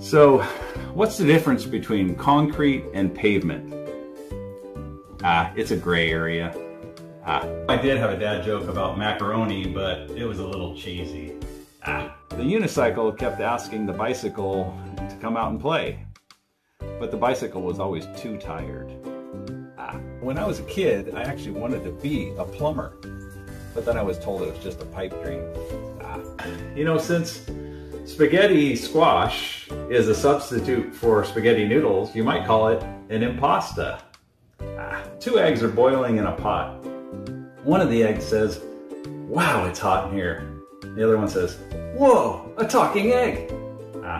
So, what's the difference between concrete and pavement? Ah, it's a gray area. Ah, I did have a dad joke about macaroni, but it was a little cheesy. Ah. The unicycle kept asking the bicycle to come out and play, but the bicycle was always too tired. Ah. When I was a kid, I actually wanted to be a plumber, but then I was told it was just a pipe dream. Ah. You know, since spaghetti squash is a substitute for spaghetti noodles, you might call it an impasta. Ah. Two eggs are boiling in a pot. One of the eggs says, Wow, it's hot in here. The other one says, Whoa, a talking egg.